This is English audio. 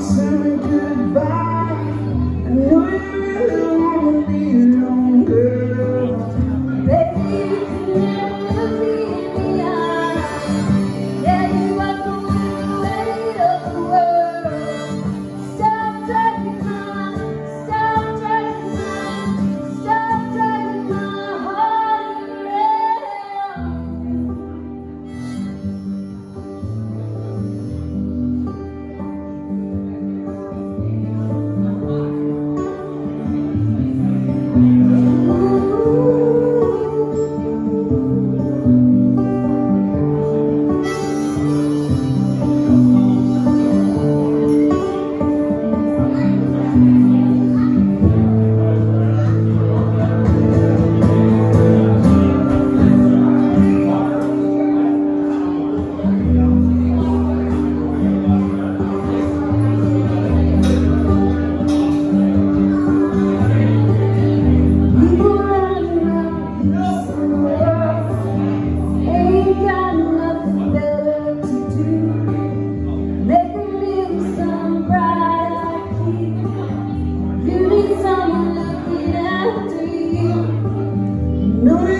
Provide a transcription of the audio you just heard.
say goodbye. No